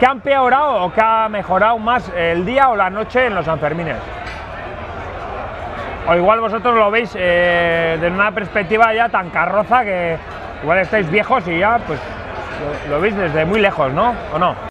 Eh, ¿Qué ha empeorado o qué ha mejorado más el día o la noche en los Sanfermines? O igual vosotros lo veis eh, desde una perspectiva ya tan carroza que igual estáis viejos y ya pues lo veis desde muy lejos, ¿no? ¿O no?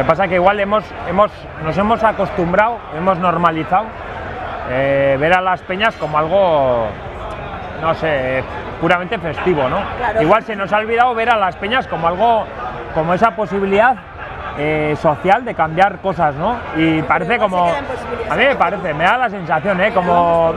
Lo que pasa es que igual hemos, hemos, nos hemos acostumbrado, hemos normalizado eh, ver a las peñas como algo, no sé, puramente festivo, ¿no? Claro. Igual se nos ha olvidado ver a las peñas como algo, como esa posibilidad eh, social de cambiar cosas, ¿no? Y parece como, a mí me parece, me da la sensación, ¿eh? Como,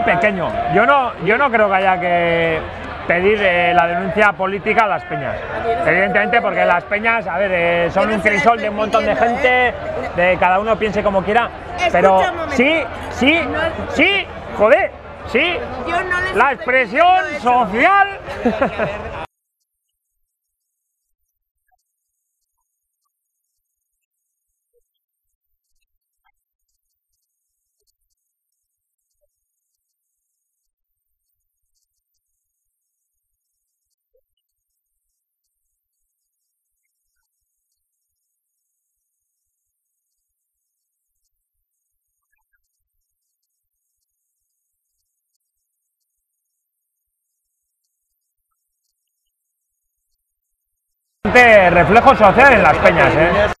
muy, pequeño. Yo no, yo no creo que haya que pedir eh, la denuncia política a las peñas. Evidentemente, porque las peñas, a ver, eh, son un crisol de un montón de gente, ¿eh? de cada uno piense como quiera. Pero sí, sí, sí, joder, sí, la expresión social. reflejo social en las peñas, ¿eh?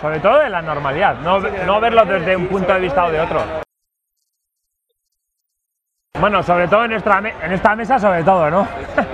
Sobre todo de la normalidad, no, no verlo desde un punto de vista o de otro. Bueno, sobre todo en esta, en esta mesa, sobre todo, ¿no?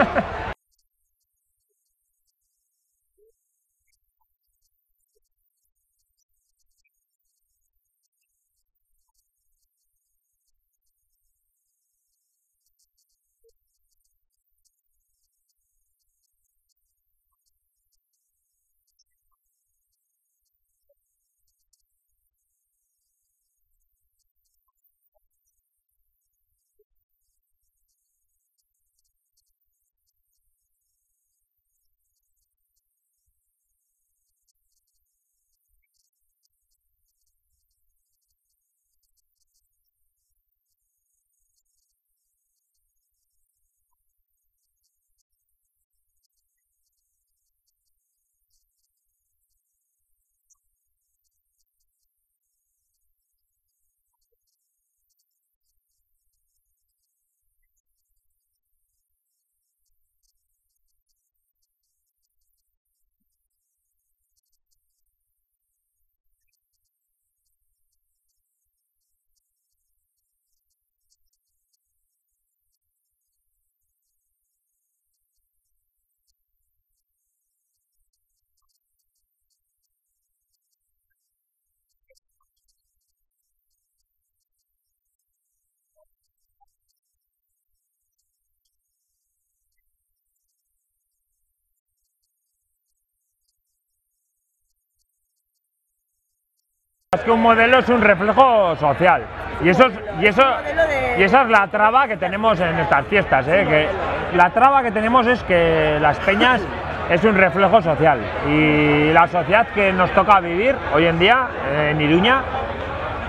Es que un modelo es un reflejo social y eso, y eso, y esa es la traba que tenemos en estas fiestas. ¿eh? Que la traba que tenemos es que las peñas es un reflejo social y la sociedad que nos toca vivir hoy en día en Iruña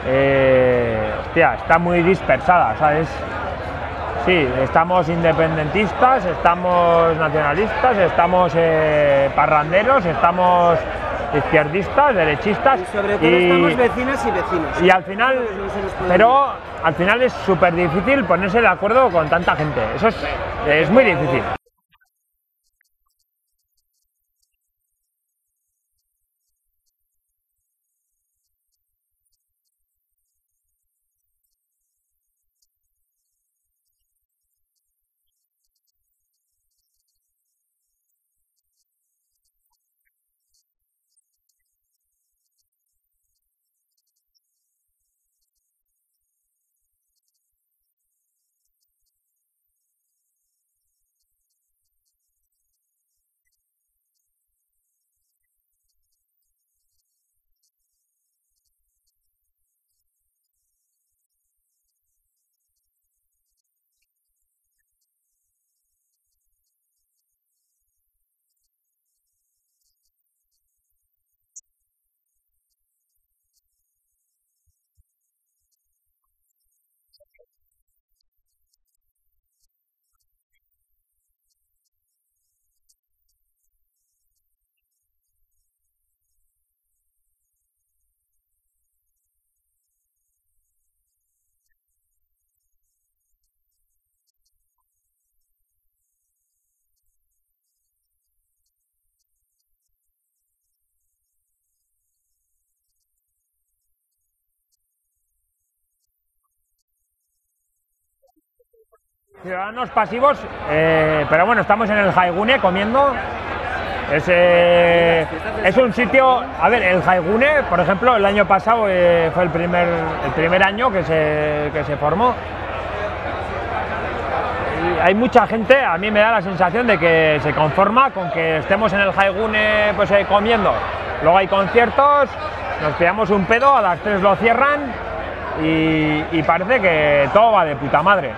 eh, está muy dispersada, ¿sabes? Sí, estamos independentistas, estamos nacionalistas, estamos eh, parranderos, estamos izquierdistas, derechistas. Y sobre todo estamos vecinas y vecinos. Y al final, pero al final es súper difícil ponerse de acuerdo con tanta gente. Eso es, es muy difícil. Okay. Ciudadanos pasivos, eh, pero bueno, estamos en el Jaigune comiendo. Es, eh, es, un sitio, a ver, el Jaigune, por ejemplo, el año pasado eh, fue el primer, el primer año que se, que se formó. hay mucha gente, a mí me da la sensación de que se conforma con que estemos en el Haigune pues, comiendo. Luego hay conciertos, nos pillamos un pedo, a las 3 lo cierran y parece que todo va de puta madre.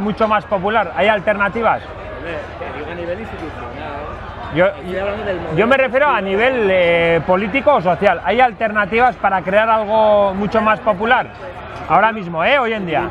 Mucho más popular? ¿Hay alternativas? a nivel institucional. Yo, me refiero a nivel eh, político o social. ¿Hay alternativas para crear algo mucho más popular? Ahora mismo, ¿eh? Hoy en día.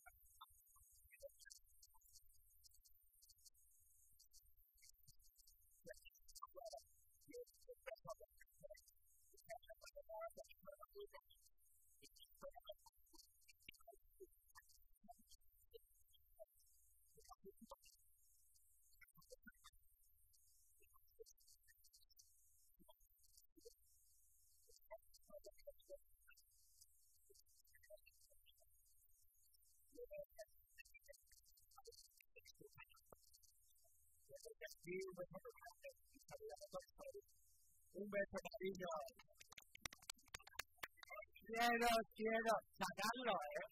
Un beso, cariño. quiero, quiero sacarlo, ¿eh?